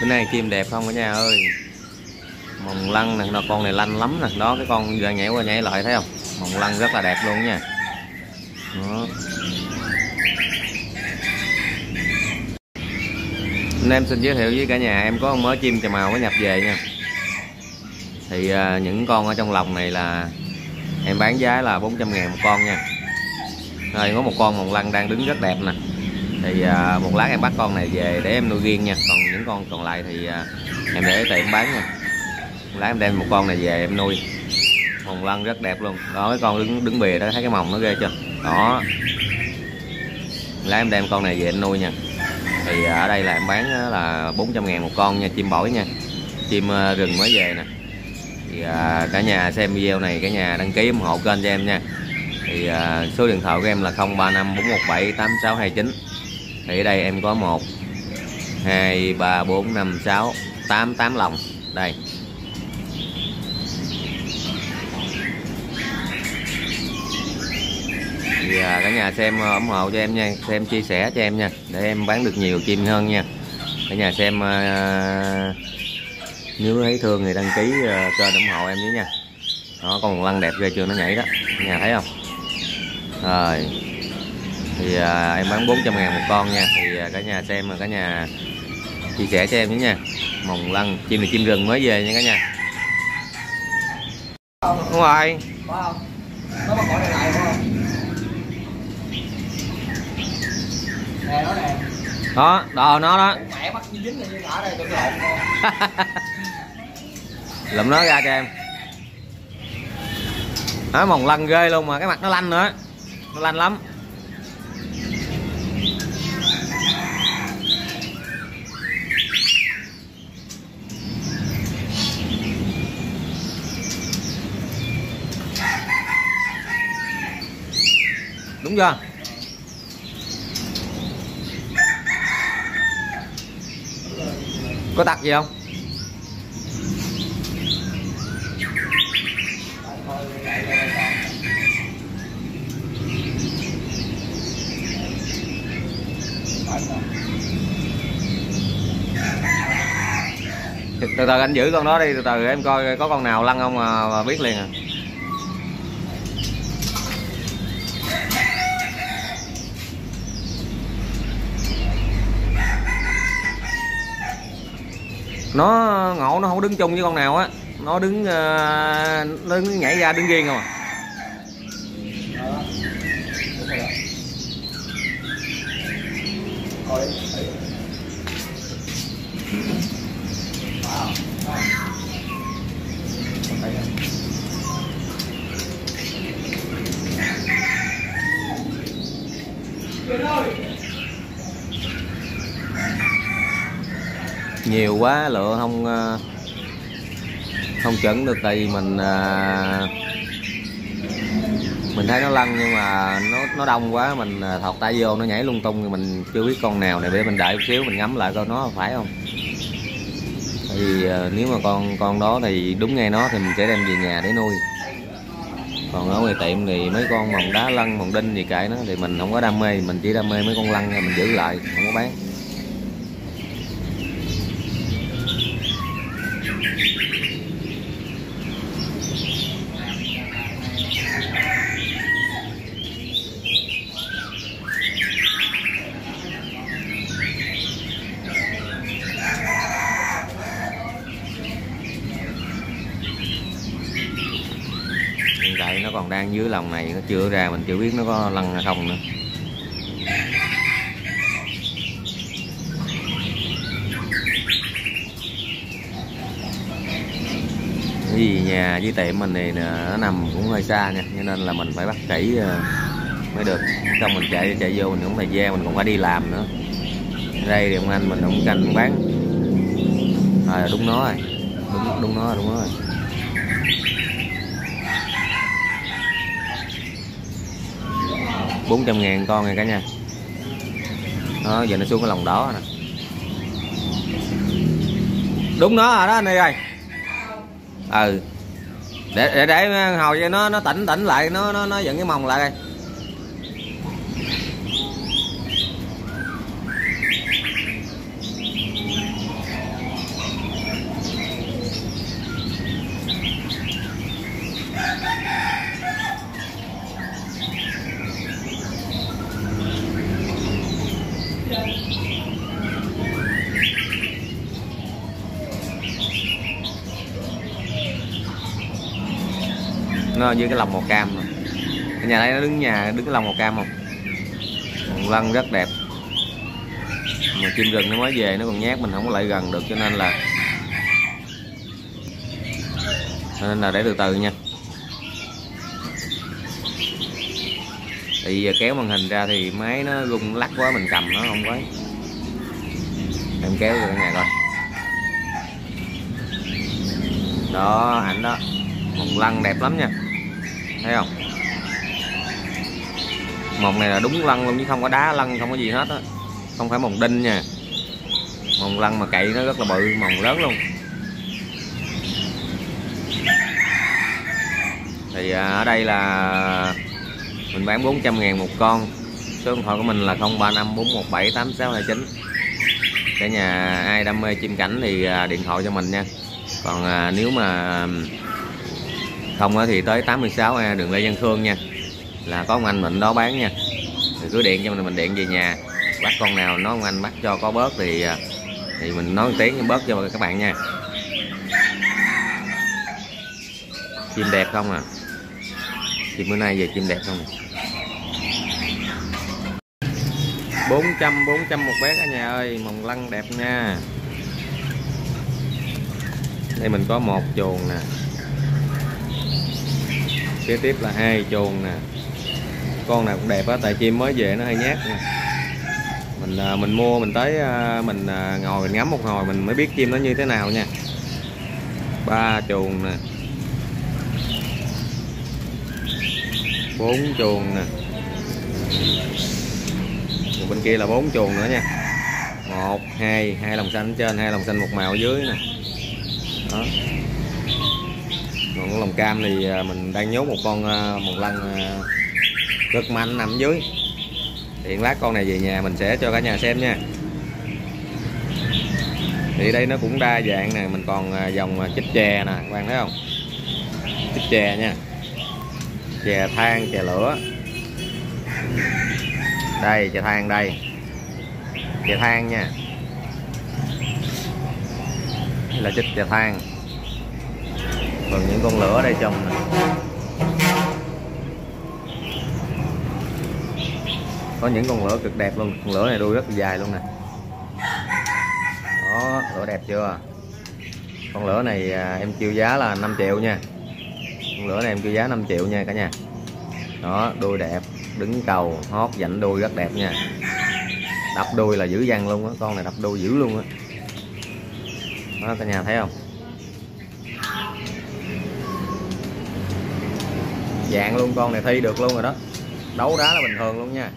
bữa nay chim đẹp không cả nhà ơi? Mồng lăng nè nó con này lanh lắm nè đó cái con vừa nhảy qua nhảy lại thấy không? Mồng lăng rất là đẹp luôn nha. Đó. Anh em xin giới thiệu với cả nhà em có con mớ chim trà màu mới nhập về nha. Thì à, những con ở trong lòng này là em bán giá là 400 ngàn một con nha. Rồi có một con mồng lăng đang đứng rất đẹp nè thì à, một lát em bắt con này về để em nuôi riêng nha. Còn những con còn lại thì à, em để tiệm bán nha. Một lát em đem một con này về em nuôi. Hồng lăng rất đẹp luôn. Đó cái con đứng đứng bìa đó thấy cái mồng nó ghê chưa? Đó. Lát em đem con này về em nuôi nha. Thì à, ở đây là em bán là 400 ngàn một con nha chim bổi nha. Chim à, rừng mới về nè. Thì à, cả nhà xem video này cả nhà đăng ký ủng hộ kênh cho em nha. Thì à, số điện thoại của em là 035 417 8629 thì ở đây em có 1 2 3 4 5 6 8 8 lòng. Đây. Thì à, cả nhà xem ờ, ủng hộ cho em nha xem chia sẻ cho em nha để em bán được nhiều chim hơn nha. Cả nhà xem à, nếu thấy thương thì đăng ký à, kênh ủng hộ em với nha. Nó còn lăn đẹp ghê chưa nó nhảy đó. Cả nhà thấy không? Rồi thì à, em bán 400 ngàn một con nha. Thì à, cả nhà xem cả nhà chia sẻ cho em nhé nha. Mồng lăng chim này chim rừng mới về nha cả nhà. Đúng rồi. Có không? Gọi lại không? Đó đồ nó đó. Lụm nó ra cho em. Nó mồng lăn ghê luôn mà cái mặt nó lanh nữa. Nó lanh lắm. Đúng chưa? Có tặc gì không? Từ từ anh giữ con đó đi từ từ em coi có con nào lăn không mà, biết liền à. Nó ngộ nó không đứng chung với con nào á nó đứng uh, nó đứng nhảy ra đứng riêng không à Thôi nhiều quá, lựa không ờ, không chuẩn được tại vì mình ờ, mình thấy nó lăn nhưng mà nó nó đông quá, mình ờ, thọt tay vô nó nhảy lung tung thì mình chưa biết con nào này để mình đợi một xíu mình ngắm lại coi nó phải không. Thì nếu mà con con đó thì đúng ngay nó thì mình sẽ đem về nhà để nuôi. Còn ở ngoài tiệm thì mấy con mồng đá lăn, mồng đinh gì kệ nó thì mình không có đam mê, mình chỉ đam mê mấy con lăn thì mình giữ lại, không có bán. Tại nó còn đang dưới lòng này nó chưa ra mình chưa biết nó có lăn hay không nữa. Cái gì nhà với tiệm mình thì nó nằm cũng hơi xa nha cho nên là mình phải bắt kỹ ờ, mới được. Xong mình chạy chạy vô mình cũng thời gian mình cũng phải đi làm nữa. Đây thì ông anh mình cũng canh bán. À, đúng nó rồi. Đúng đúng nó rồi, đúng nó rồi. 400 ngàn con này cả nhà. Đó, giờ nó xuống cái lòng đó nè. Đúng nó rồi đó anh ơi. Ừ. Để để để hồi cho nó nó tỉnh tỉnh lại, nó nó nó dẫn cái mông lại đây. Nó dưới cái lòng màu cam rồi. Cái nhà đây nó đứng nhà, đứng cái lòng màu cam không? Còn lân rất đẹp. Mà chim rừng nó mới về, nó còn nhát, mình không có lại gần được, cho nên là nên là để từ từ nha. Thì giờ kéo màn hình ra thì máy nó rung lắc quá, mình cầm nó không có em kéo vô nhà coi. Đó, ảnh đó. Một lăng đẹp lắm nha thấy không? Mồng này là đúng lăng luôn chứ không có đá lăng không có gì hết á. Không phải mồng đinh nha. Mồng lăng mà cậy nó rất là bự mồng lớn luôn. Thì à, ở đây là mình bán 400 ngàn một con. Số điện thoại của mình là 035 417 8629 cả nhà ai đam mê chim cảnh thì à, điện thoại cho mình nha. Còn à, nếu mà không thì tới 86 a à, đường Lê Văn Khương nha. Là có ông anh mình đó bán nha. Thì cứ điện cho mình mình điện về nhà. Bắt con nào nó ông anh bắt cho có bớt thì à, thì mình nói tiếng, bớt cho các bạn nha. Chim đẹp không à? Chim bữa nay về chim đẹp không? bốn trăm bốn trăm một bé cả nhà ơi, mồng lăng đẹp nha. Đây mình có một chuồng nè kế tiếp là hai chuồng nè. Con này cũng đẹp á tại chim mới về nó hơi nhát nè mình à, mình mua, mình tới à, mình à, ngồi, mình ngắm một hồi, mình mới biết chim nó như thế nào nha. Ba chuồng nè. Bốn chuồng nè. Còn bên kia là bốn chuồng nữa nha. Một, hai hai lồng xanh trên, hai lồng xanh một màu dưới nè. Đó còn lồng cam thì à, mình đang nhốt một con à, một lăn cực à, mạnh nằm dưới. Hiện lát con này về nhà mình sẽ cho cả nhà xem nha. Thì đây nó cũng đa dạng nè, mình còn dòng chích chè nè, các bạn thấy không? Chích chè nha. Chè than, chè lửa. Đây, chè than đây. Chè than nha. Đây là chích chè than còn những con lửa ở đây trong này. có những con lửa cực đẹp luôn. Con lửa này đuôi rất dài luôn nè. Đó, lửa đẹp chưa? Con lửa này à, em kêu giá là 5 triệu nha. Con lửa này em kêu giá 5 triệu nha cả nhà. Đó, đuôi đẹp. Đứng cầu, hót, dạnh đuôi rất đẹp nha. Đập đuôi là dữ dằn luôn á. Con này đập đuôi dữ luôn á. Đó. đó, cả nhà thấy không? Dạng luôn con này thi được luôn rồi đó. Đấu đá là bình thường luôn nha.